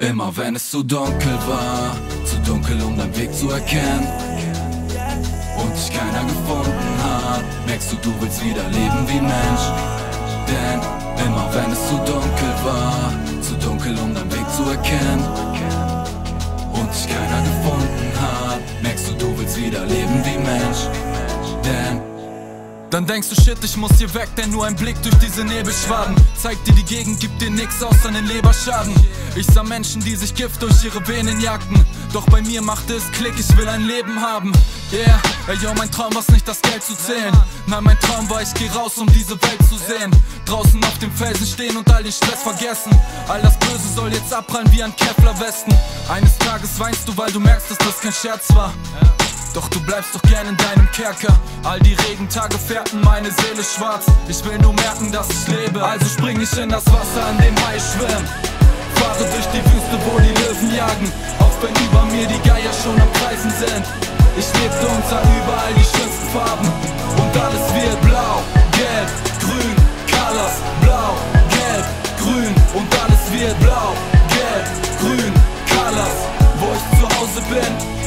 Immer wenn es zu dunkel war, zu dunkel um deinen Weg zu erkennen und dich keiner gefunden hat, merkst du, du willst wieder leben wie Mensch. Denn immer wenn es zu dunkel war, zu dunkel um deinen Weg zu erkennen und dich keiner gefunden hat, merkst du, du willst wieder leben wie Mensch. Denn dann denkst du shit, ich muss hier weg, denn nur ein Blick durch diese Nebelschwaden Zeigt dir die Gegend, gibt dir nix außer einen Leberschaden. Ich sah Menschen, die sich Gift durch ihre Venen jagten. Doch bei mir machte es Klick, ich will ein Leben haben. Yeah, ey yo, mein Traum war's nicht das Geld zu zählen. Nein, mein Traum war, ich geh raus, um diese Welt zu sehen. Draußen auf dem Felsen stehen und all den Stress vergessen. All das Böse soll jetzt abprallen wie ein Kevlar-Westen. Eines Tages weinst du, weil du merkst, dass das kein Scherz war doch du bleibst doch gern in deinem Kerker. All die Regentage fährten meine Seele schwarz. Ich will nur merken, dass ich lebe. Also spring ich in das Wasser, an dem Hai schwimmt. Fahre durch die Wüste, wo die Löwen jagen. Auch wenn über mir die Geier schon am Kreisen sind. Ich lebte und sah überall die schönsten Farben. Und alles wird blau, gelb, grün, Colors, blau, gelb, grün. Und alles wird blau, gelb, grün, Colors. Wo ich zu Hause bin,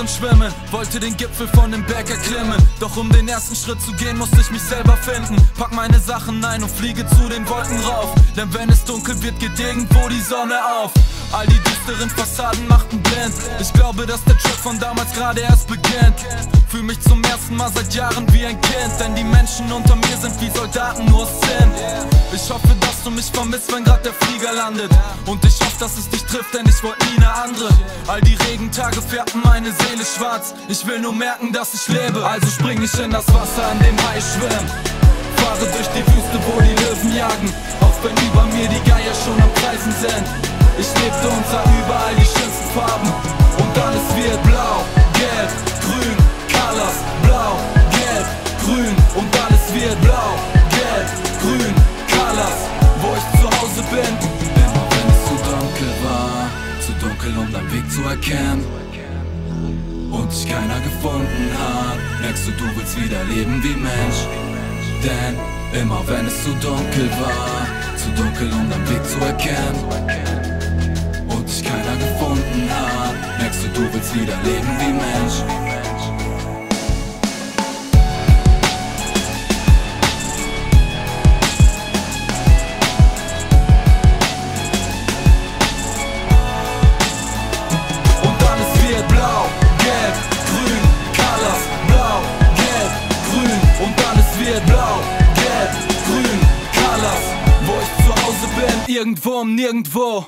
Meeren schwimmen, wollte den Gipfel von dem Berg erklimmen. Doch um den ersten Schritt zu gehen, musste ich mich selber finden. Pack meine Sachen ein und fliege zu den Wolken rauf. Denn wenn es dunkel wird, geht irgendwo die Sonne auf. All die düsteren Fassaden machten blind. Ich glaube, dass der Trip von damals gerade erst beginnt. Fühl mich zum ersten Mal seit Jahren wie ein Kind, denn die Menschen unter mir sind wie Soldaten nur Sinn. Mich vermisst, wenn grad der Flieger landet. Und ich hoffe, dass es dich trifft, denn ich wollte nie eine andere. All die Regentage färbten meine Seele schwarz. Ich will nur merken, dass ich lebe. Also spring ich in das Wasser, an dem Hai schwimmt. Fahre durch die Wüste, wo die Löwen jagen. Auch wenn über mir die Geier bin. Immer wenn es zu dunkel war, zu dunkel um deinen Weg zu erkennen und dich keiner gefunden hat, merkst du, du willst wieder leben wie Mensch. Denn immer wenn es zu dunkel war, zu dunkel um deinen Weg zu erkennen dich keiner gefunden hat, merkst du, du willst wieder leben irgendwo um nirgendwo.